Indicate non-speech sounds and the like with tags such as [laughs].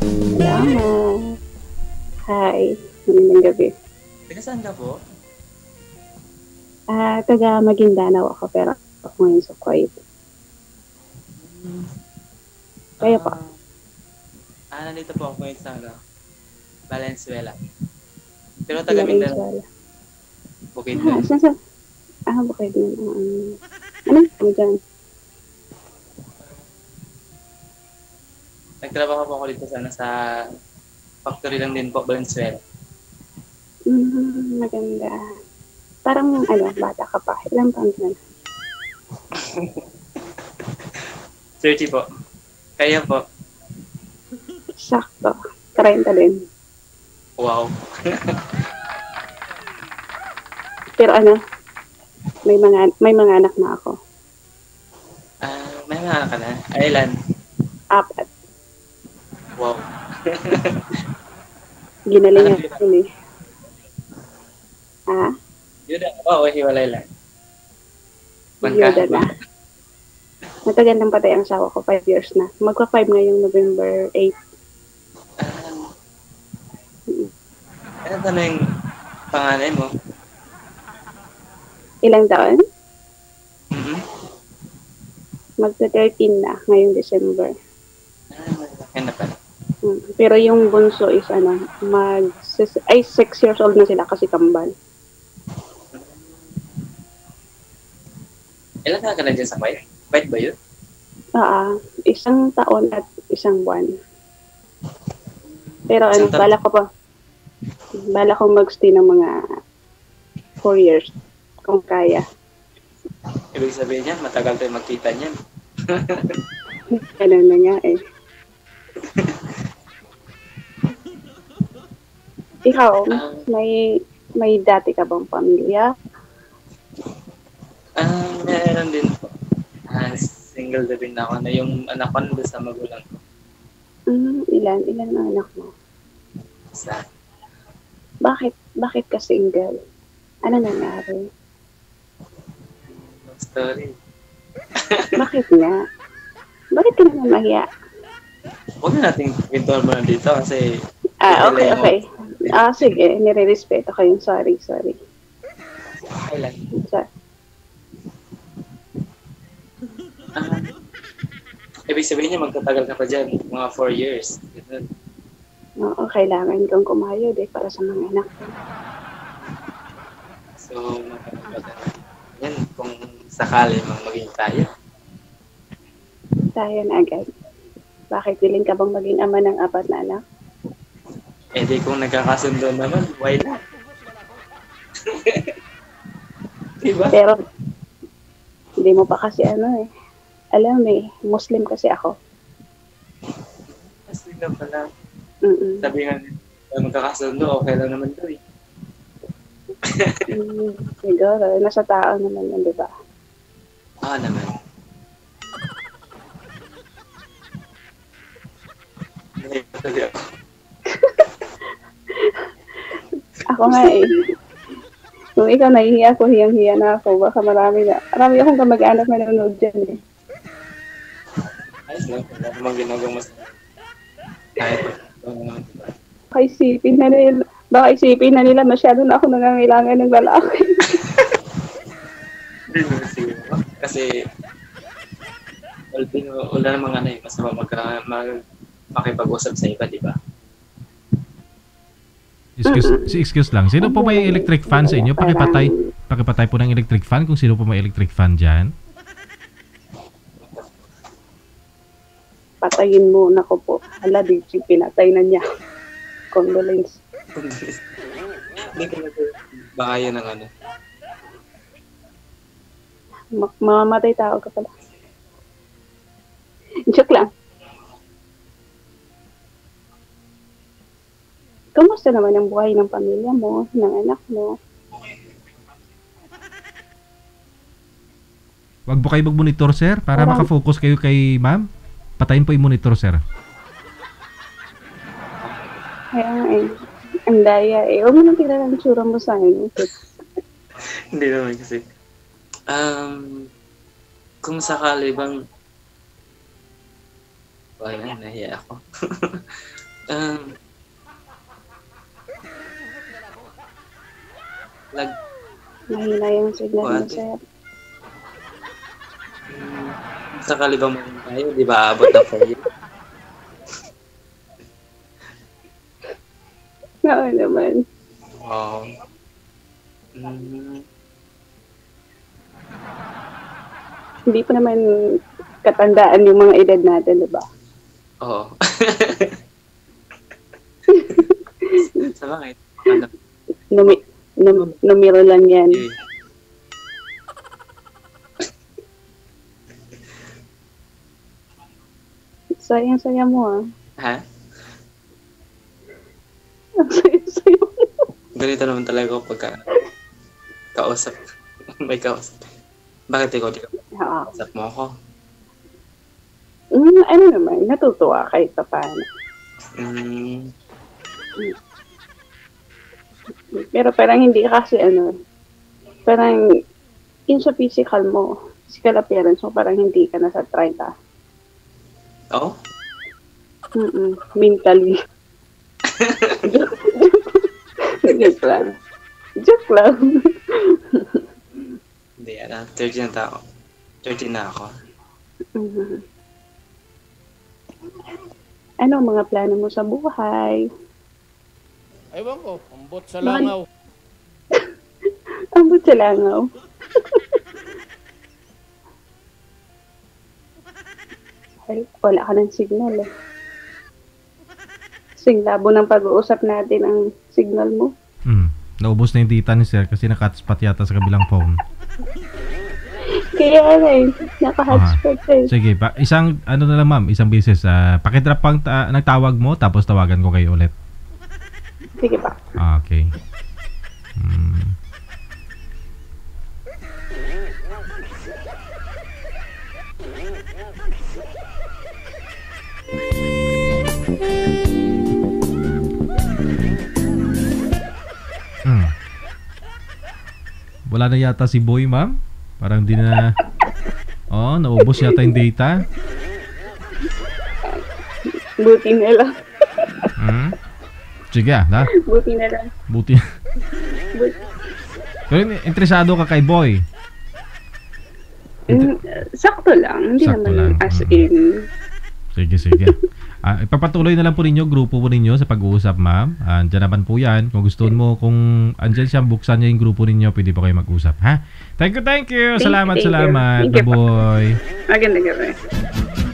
Salamat. Hi. Magandang gabi. Taga saan ka po? Ah, taga Maguindanao ako pero ako ngayon sa Kuwait. Kayo po? Ah, nandito po ako ngayon sa ano, Valenzuela. Pero taga Mindanao. Bukid Ah, na. sa... [laughs] Ah, bukid na. Um, ano yung dyan? Nagtrabaho po ako dito sana sa factory lang din po, Valenzuela. Mm, maganda. Parang ano, bata ka pa. Ilang taon na? [laughs] 30 po. Kaya po. Sakto. 30 din. Wow. [laughs] Pero ano, may mga may mga anak na ako. Ah, may mga anak ka na. Ilan? Apat. Wow. Ginalingan ko yun eh. Ah, Yun na. Oo, hiwalay lang. Yoda na. Matagal nang patay ang asawa ko, 5 years na. Magpa 5 ngayong November 8. Ah, ano na yung panganay mo? Ilang taon? Mm-hmm. Magpa 13 na ngayong December. Ah, na pala. Pero yung bunso is ano, mag ay 6 years old na sila kasi kambal. Ilan ka na dyan sa Kuwait? Kuwait ba yun? Ah, isang taon at isang buwan. Pero ano, Isang taon? bala ko pa, bala kong magstay ng mga 4 years kung kaya. Ibig sabihin niyan, matagal tayo magkita niyan. [laughs] Ganun na nga eh. Ikaw, Ah. may may dati ka bang pamilya? Ah, meron din po. Ah, single na rin ako na yung anak ko nandun sa magulang ko. Mm, ilan? Ilan ang anak mo? Sa, Bakit? Bakit ka single? Ano nangyari? story. [laughs] Bakit nga? Bakit ka naman mahiya? Huwag na natin kwentuhan mo na dito kasi Ah, okay, okay. Ah, sige. Nire-respeto ko yung sorry, sorry. okay lang. Sorry. Ah, ibig sabihin niya magtatagal ka pa dyan, mga 4 years. Ganun. Oo, kailangan kong kumayod eh para sa mga anak ko. So. Yan, kung sakali mang maging tayo. Tayo na agad. Bakit willing ka bang maging ama ng apat na anak? Eh di kung nagkakasundo naman, why not? [laughs] diba? Pero, hindi mo pa kasi ano eh. Alam mo eh, Muslim kasi ako. Kasi nga pala, Mm-mm. sabi nga, magkakasundo, okay lang naman to eh. [laughs] Mm, siguro, nasa tao naman yun, di ba? Ah, naman. Nahihiya ako. Ako nga eh. Kung ikaw nahihiya ako, hiyang-hiya na ako. Baka marami na. Marami akong kamag-anak na nanonood dyan eh. Ayos lang, wala namang ginagawa mas... Kahit Baka isipin na nila, baka isipin na nila masyado na ako nangangailangan ng lalaki. Hindi naman siguro. Kasi, wala, namang ano eh, masama magka, mag, makipag-usap sa iba, di ba? Excuse, si excuse lang. Sino po may electric fan sa inyo? Pakipatay. Pakipatay po ng electric fan kung sino po may electric fan dyan. Patayin mo na ko po. Hala, di pinatay na niya. Condolence. Yun ang ano. Ma- mamamatay tao ka pala. Joke lang. Kamusta naman ang buhay ng pamilya mo, ng anak mo? Wag po kayo mag-monitor, sir, para Parang- makafocus kayo kay ma'am. Patayin po yung monitor, sir. Kaya nga eh, ang daya eh. Huwag mo nang tingnan ang tsura mo sa akin. [laughs] Hindi naman kasi. Um, kung sakali bang... Wala, nahiya ako. [laughs] Um, lag, Mahina yung signal mo, What? sir. mm, sa kalibang mo tayo, di ba abot na 4 years? [laughs] Oo naman. Wow. Mm, Hindi pa naman katandaan yung mga edad natin, di ba? oo. [laughs] [laughs] sa bakit? Ano? Numi num numero lang yan. Eh, Sayang-saya mo ah. Ha? Ang saya-saya mo. Ganito naman talaga ako pagka kausap. May kausap. Bakit ikaw di ka kausap mo ako? Mm, ano naman, natutuwa kahit pa paano. Mm, Pero parang hindi kasi ano, parang yun sa physical mo, physical appearance mo, parang hindi ka nasa 30. oh? Mm-mm, mentally. [laughs] Joke lang. Joke lang. Hindi, ano, 30 na tao. 30 na ako. Ano ang mga plano mo sa buhay? Ewan ko, ambot [laughs] sa langaw. Ambot sa langaw. [laughs] Ay, wala ka ng signal eh. Singlabo ng pag-uusap natin ang signal mo. Hmm. Naubos na yung data ni sir kasi naka-hotspot yata sa kabilang phone. [laughs] Kaya nga eh, naka-hotspot ka eh. Sige, pa, isang ano na lang ma'am, isang beses. ah pakidrop pang ta- nagtawag mo tapos tawagan ko kayo ulit. Sige pa. Ah, okay. Hmm. Hmm. Wala na yata si Boy, ma'am. Parang di na... Oh, naubos yata yung data. Buti na lang. Hmm? Sige ah, na. Buti na lang. Buti. Buti. [laughs] Pero interesado ka kay Boy. Mm, sakto lang. Hindi Sakto naman lang. as Mm. in. Sige, sige. Ah, ipapatuloy na lang po ninyo, grupo po ninyo sa pag-uusap, ma'am. Ah, Andiyan naman po yan. Kung gusto mo, kung andyan siya, buksan niya yung grupo ninyo, pwede po kayo mag-usap, ha? Thank you, thank you. Thank salamat, thank salamat. Thank you po. Bye-boy. Maganda gabi.